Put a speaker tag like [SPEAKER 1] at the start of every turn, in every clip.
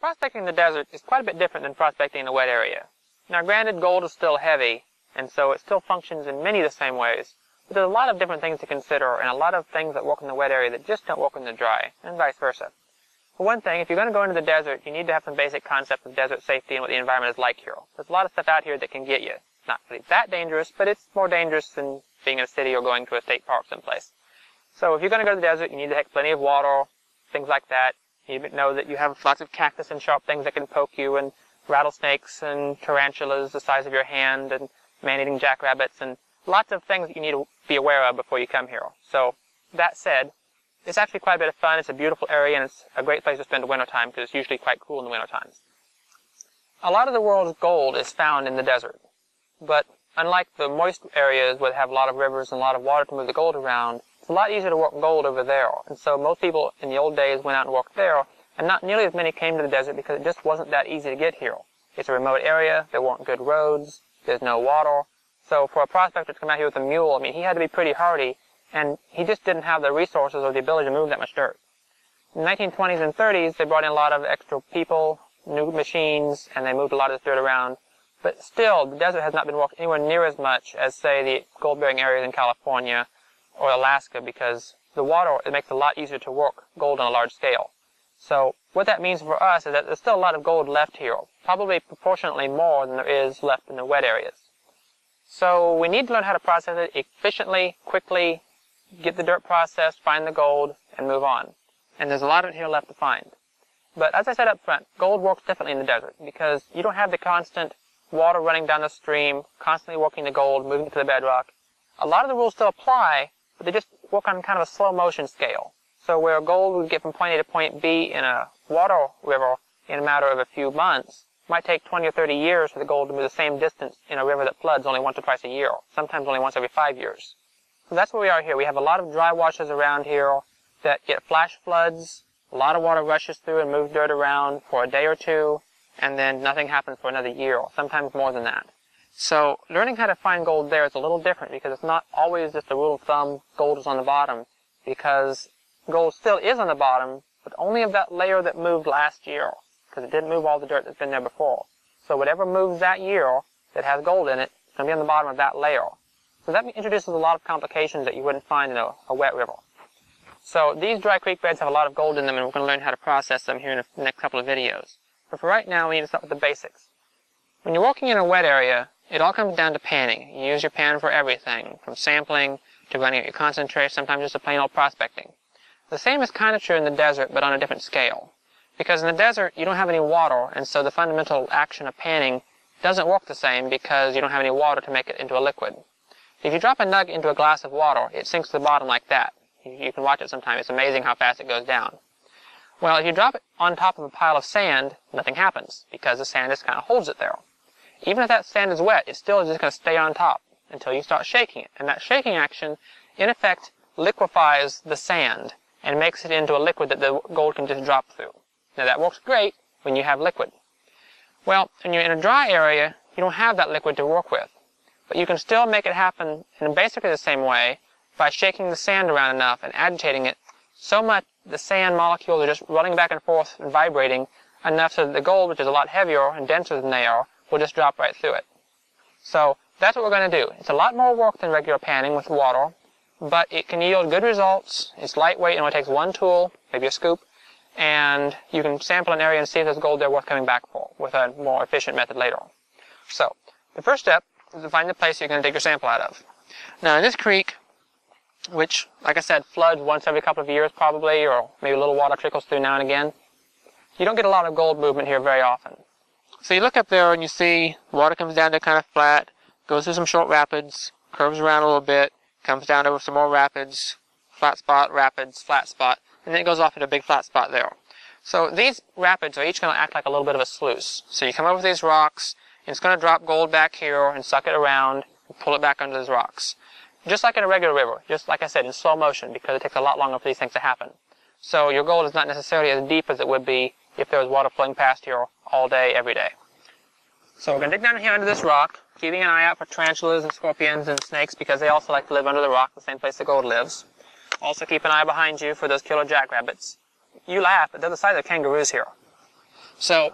[SPEAKER 1] Prospecting in the desert is quite a bit different than prospecting in a wet area. Now granted, gold is still heavy, and so it still functions in many of the same ways, but there's a lot of different things to consider and a lot of things that work in the wet area that just don't work in the dry, and vice versa. For one thing, if you're going to go into the desert, you need to have some basic concepts of desert safety and what the environment is like here. There's a lot of stuff out here that can get you. It's not really that dangerous, but it's more dangerous than being in a city or going to a state park someplace. So if you're going to go to the desert, you need to have plenty of water, things like that. You know that you have lots of cactus and sharp things that can poke you, and rattlesnakes and tarantulas the size of your hand, and man-eating jackrabbits, and lots of things that you need to be aware of before you come here. So that said, it's actually quite a bit of fun. It's a beautiful area, and it's a great place to spend the winter time because it's usually quite cool in the winter times. A lot of the world's gold is found in the desert, but unlike the moist areas where they have a lot of rivers and a lot of water to move the gold around, a lot easier to work gold over there. And so most people in the old days went out and worked there, and not nearly as many came to the desert because it just wasn't that easy to get here. It's a remote area, there weren't good roads, there's no water. So for a prospector to come out here with a mule, I mean, he had to be pretty hardy, and he just didn't have the resources or the ability to move that much dirt. In the 1920s and 30s, they brought in a lot of extra people, new machines, and they moved a lot of this dirt around. But still, the desert has not been worked anywhere near as much as, say, the gold-bearing areas in California or Alaska because the water, it makes it a lot easier to work gold on a large scale. So what that means for us is that there's still a lot of gold left here, probably proportionately more than there is left in the wet areas. So we need to learn how to process it efficiently, quickly, get the dirt processed, find the gold, and move on. And there's a lot of it here left to find. But as I said up front, gold works differently in the desert because you don't have the constant water running down the stream, constantly working the gold, moving it to the bedrock. A lot of the rules still apply, but they just work on kind of a slow motion scale. So where gold would get from point A to point B in a water river in a matter of a few months, might take 20 or 30 years for the gold to move the same distance in a river that floods only once or twice a year, sometimes only once every five years. So that's where we are here. We have a lot of dry washes around here that get flash floods, a lot of water rushes through and moves dirt around for a day or two, and then nothing happens for another year, or sometimes more than that. So learning how to find gold there is a little different because it's not always just a rule of thumb, gold is on the bottom, because gold still is on the bottom, but only of that layer that moved last year, because it didn't move all the dirt that's been there before. So whatever moves that year that has gold in it, it's going to be on the bottom of that layer. So that introduces a lot of complications that you wouldn't find in a, a wet river. So these dry creek beds have a lot of gold in them, and we're going to learn how to process them here in the next couple of videos. But for right now, we need to start with the basics. When you're walking in a wet area, it all comes down to panning. You use your pan for everything, from sampling to running out your concentrate, sometimes just a plain old prospecting. The same is kind of true in the desert, but on a different scale. Because in the desert, you don't have any water, and so the fundamental action of panning doesn't work the same because you don't have any water to make it into a liquid. If you drop a nug into a glass of water, it sinks to the bottom like that. You can watch it sometime. It's amazing how fast it goes down. Well, if you drop it on top of a pile of sand, nothing happens because the sand just kind of holds it there. Even if that sand is wet, it's still just going to stay on top until you start shaking it. And that shaking action, in effect, liquefies the sand and makes it into a liquid that the gold can just drop through. Now that works great when you have liquid. Well, when you're in a dry area, you don't have that liquid to work with. But you can still make it happen in basically the same way by shaking the sand around enough and agitating it so much the sand molecules are just running back and forth and vibrating enough so that the gold, which is a lot heavier and denser than they are, will just drop right through it. So that's what we're going to do. It's a lot more work than regular panning with water, but it can yield good results. It's lightweight and it takes one tool, maybe a scoop, and you can sample an area and see if there's gold there worth coming back for with a more efficient method later. On. So the first step is to find the place you're going to take your sample out of. Now in this creek, which, like I said, floods once every couple of years probably, or maybe a little water trickles through now and again, you don't get a lot of gold movement here very often. So you look up there and you see water comes down to kind of flat, goes through some short rapids, curves around a little bit, comes down over some more rapids, flat spot, rapids, flat spot, and then it goes off into a big flat spot there. So these rapids are each going to act like a little bit of a sluice. So you come over these rocks, and it's going to drop gold back here and suck it around and pull it back under those rocks. Just like in a regular river, just like I said, in slow motion, because it takes a lot longer for these things to happen. So your gold is not necessarily as deep as it would be if there was water flowing past here all day, every day. So we're going to dig down here under this rock, keeping an eye out for tarantulas and scorpions and snakes because they also like to live under the rock, the same place the gold lives. Also keep an eye behind you for those killer jackrabbits. You laugh, but they're the size of kangaroos here. So,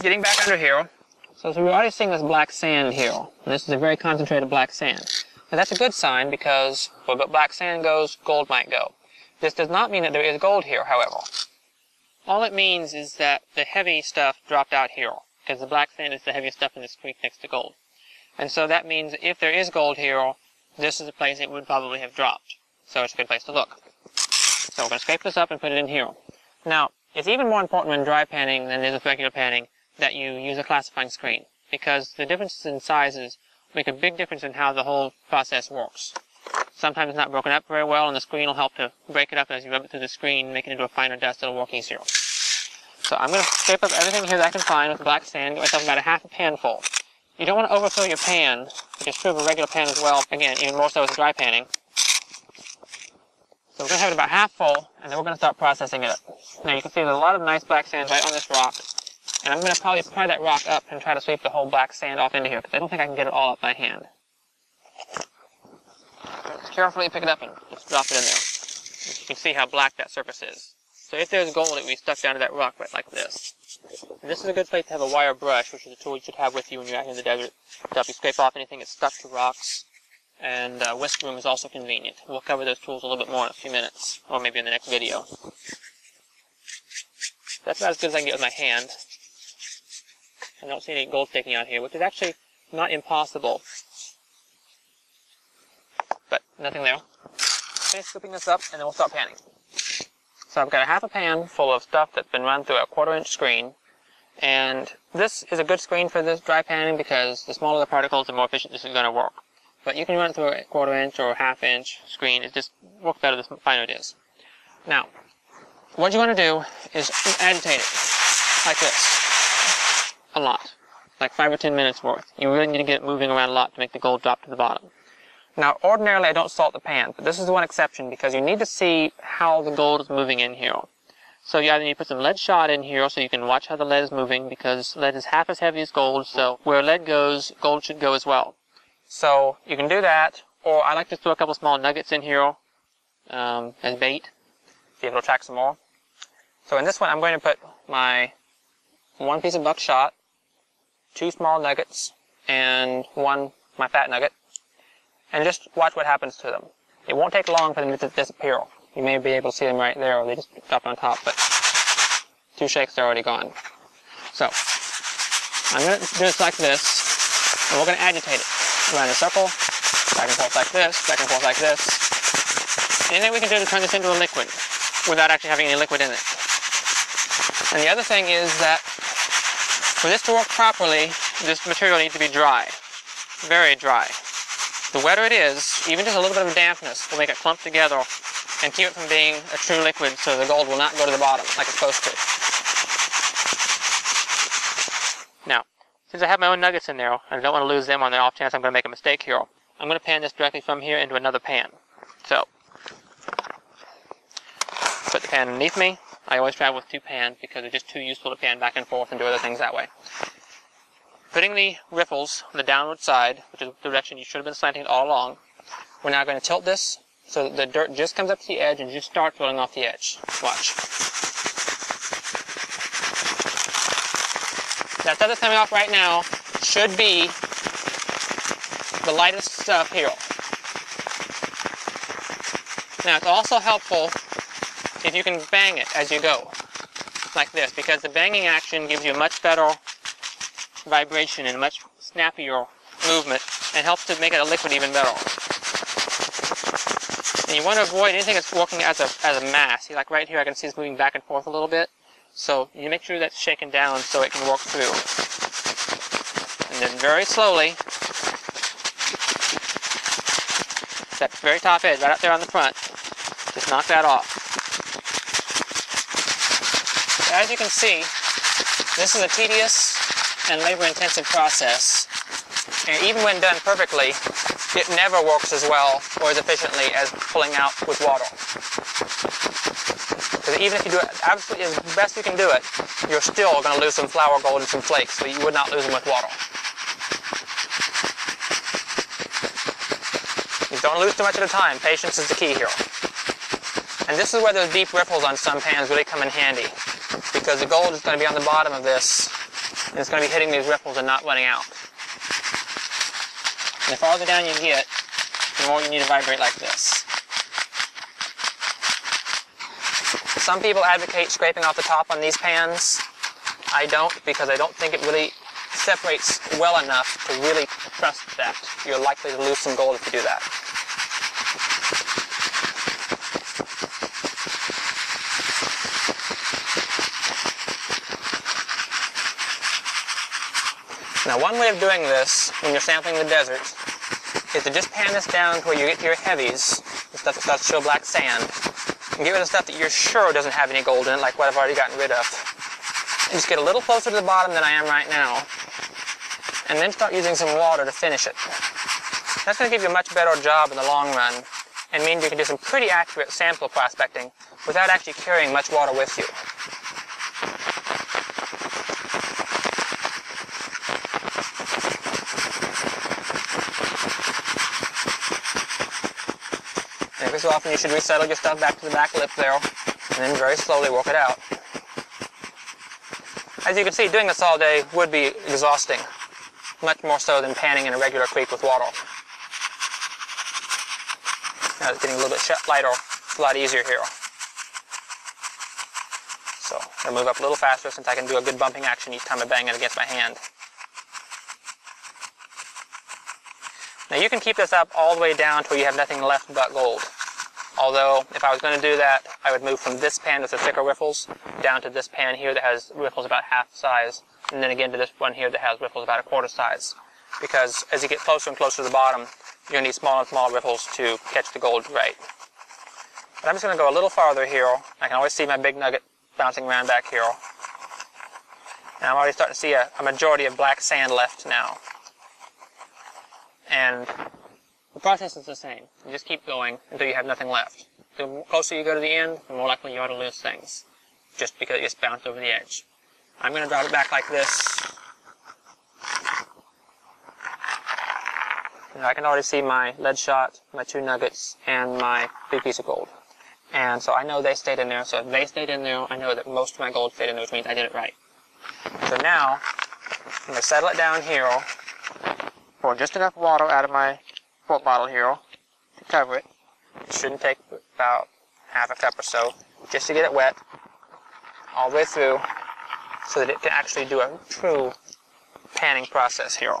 [SPEAKER 1] getting back under here, so, so we're already seeing this black sand here. And this is a very concentrated black sand. Now that's a good sign because where black sand goes, gold might go. This does not mean that there is gold here, however. All it means is that the heavy stuff dropped out here, because the black sand is the heaviest stuff in this creek next to gold. And so that means if there is gold here, this is a place it would probably have dropped. So it's a good place to look. So we're going to scrape this up and put it in here. Now, it's even more important when dry panning than it is with regular panning that you use a classifying screen, because the differences in sizes make a big difference in how the whole process works. Sometimes it's not broken up very well, and the screen will help to break it up as you rub it through the screen, make it into a finer dust, it'll work easier. So I'm going to scrape up everything here that I can find with black sand, get myself about a half a pan full. You don't want to overfill your pan, which is true of a regular pan as well, again, even more so with dry panning. So we're going to have it about half full, and then we're going to start processing it. Now you can see there's a lot of nice black sand right on this rock, and I'm going to probably pry that rock up and try to sweep the whole black sand off into here, because I don't think I can get it all up by hand. Carefully pick it up and just drop it in there. You can see how black that surface is. So if there's gold, it will be stuck down to that rock right like this. And this is a good place to have a wire brush, which is a tool you should have with you when you're out in the desert to help you scrape off anything that's stuck to rocks. And uh, whisk broom is also convenient. We'll cover those tools a little bit more in a few minutes, or maybe in the next video. That's about as good as I can get with my hand. I don't see any gold sticking out here, which is actually not impossible. Nothing there. Finish scooping this up, and then we'll start panning. So I've got a half a pan full of stuff that's been run through a quarter inch screen. And this is a good screen for this dry panning because the smaller the particles, the more efficient this is going to work. But you can run it through a quarter inch or half inch screen. It just works better the finer it is. Now, what you want to do is agitate it like this a lot, like five or ten minutes worth. You really need to get it moving around a lot to make the gold drop to the bottom. Now, ordinarily I don't salt the pan, but this is one exception because you need to see how the gold is moving in here. So you either need to put some lead shot in here so you can watch how the lead is moving because lead is half as heavy as gold, so where lead goes, gold should go as well. So you can do that, or I like to throw a couple small nuggets in here um, as bait, be able to attract some more. So in this one, I'm going to put my one piece of buckshot, two small nuggets, and one my fat nugget, and just watch what happens to them. It won't take long for them to disappear. You may be able to see them right there, or they just drop on top, but two shakes, they're already gone. So, I'm going to do this like this, and we're going to agitate it around a circle, back and forth like this, back and forth like this. Anything we can do to turn this into a liquid without actually having any liquid in it. And the other thing is that for this to work properly, this material needs to be dry, very dry. The wetter it is, even just a little bit of dampness will make it clump together and keep it from being a true liquid so the gold will not go to the bottom like it's supposed to. Now, since I have my own nuggets in there, and I don't want to lose them on the off chance I'm going to make a mistake here, I'm going to pan this directly from here into another pan. So, put the pan underneath me. I always travel with two pans because they're just too useful to pan back and forth and do other things that way. Putting the riffles on the downward side, which is the direction you should have been slanting all along, we're now going to tilt this so that the dirt just comes up to the edge and just starts rolling off the edge. Watch. That stuff that's coming off right now should be the lightest stuff here. Now it's also helpful if you can bang it as you go, like this, because the banging action gives you a much better vibration and much snappier movement and helps to make it a liquid even better. And you want to avoid anything that's working as a, as a mass. See, like right here, I can see it's moving back and forth a little bit. So you make sure that's shaken down so it can work through. And then very slowly, that very top edge, right up there on the front, just knock that off. As you can see, this is a tedious and labor-intensive process. And even when done perfectly, it never works as well or as efficiently as pulling out with water. Because even if you do it absolutely as best you can do it, you're still going to lose some flour gold and some flakes, but you would not lose them with water. You don't lose too much at a time. Patience is the key here. And this is where those deep riffles on some pans really come in handy. because the gold is going to be on the bottom of this and it's going to be hitting these riffles and not running out. And the farther down you get, the more you need to vibrate like this. Some people advocate scraping off the top on these pans. I don't because I don't think it really separates well enough to really trust that. You're likely to lose some gold if you do that. Now one way of doing this when you're sampling the desert is to just pan this down to where you get your heavies, the stuff that starts to show black sand, and get rid of stuff that you're sure doesn't have any gold in it, like what I've already gotten rid of. And just get a little closer to the bottom than I am right now, and then start using some water to finish it. That's going to give you a much better job in the long run, and means you can do some pretty accurate sample prospecting without actually carrying much water with you. So often you should resettle your stuff back to the back lip there, and then very slowly work it out. As you can see, doing this all day would be exhausting, much more so than panning in a regular creek with water. Now it's getting a little bit lighter, it's a lot easier here. So I'll move up a little faster since I can do a good bumping action each time I bang it against my hand. Now you can keep this up all the way down till you have nothing left but gold. Although, if I was going to do that, I would move from this pan with the thicker riffles down to this pan here that has riffles about half size, and then again to this one here that has riffles about a quarter size. Because as you get closer and closer to the bottom, you're going to need smaller and smaller riffles to catch the gold right. But I'm just going to go a little farther here. I can always see my big nugget bouncing around back here. And I'm already starting to see a, a majority of black sand left now. And the process is the same. You just keep going until you have nothing left. The closer you go to the end, the more likely you are to lose things, just because it just bounced over the edge. I'm going to drop it back like this. And I can already see my lead shot, my two nuggets, and my big piece of gold. And so I know they stayed in there, so if they stayed in there, I know that most of my gold stayed in there, which means I did it right. So now, I'm going to settle it down here pour just enough water out of my bottle here to cover it. It shouldn't take about half a cup or so, just to get it wet all the way through so that it can actually do a true panning process here.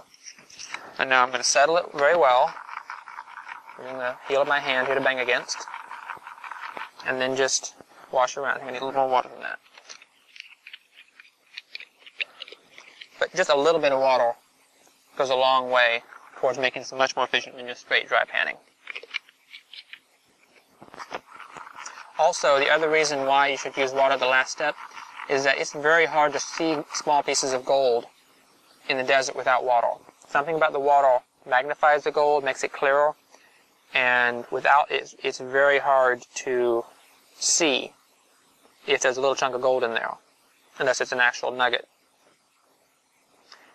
[SPEAKER 1] And now I'm going to settle it very well using the heel of my hand here to bang against. And then just wash around. I need a little more water than that. But just a little bit of water goes a long way towards making this much more efficient than just straight dry panning. Also, the other reason why you should use water at the last step is that it's very hard to see small pieces of gold in the desert without water. Something about the water magnifies the gold, makes it clearer, and without it, it's very hard to see if there's a little chunk of gold in there, unless it's an actual nugget.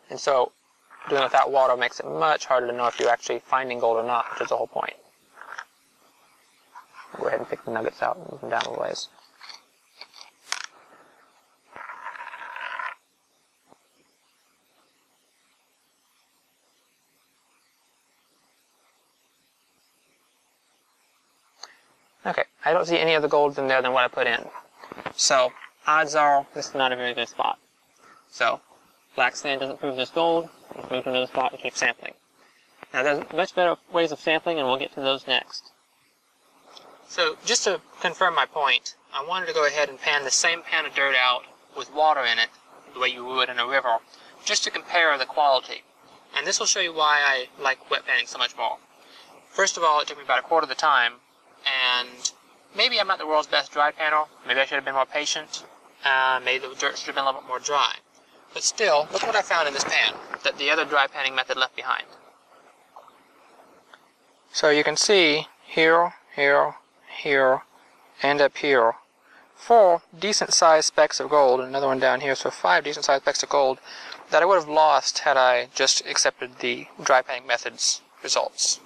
[SPEAKER 1] And so doing it without water makes it much harder to know if you're actually finding gold or not, which is the whole point. Go ahead and pick the nuggets out and move them down a ways. Okay, I don't see any other gold in there than what I put in. So, odds are this is not a very good spot. So, black sand doesn't prove there's gold, Move to another spot and keep sampling. Now there's much better ways of sampling and we'll get to those next. So just to confirm my point, I wanted to go ahead and pan the same pan of dirt out with water in it, the way you would in a river, just to compare the quality. And this will show you why I like wet panning so much more. First of all, it took me about a quarter of the time, and maybe I'm not the world's best dry panner. Maybe I should have been more patient. Uh, maybe the dirt should have been a little bit more dry. But still, look what I found in this pan that the other dry panning method left behind. So you can see here, here, here, and up here, four decent sized specks of gold, another one down here, so five decent sized specks of gold that I would have lost had I just accepted the dry panning method's results.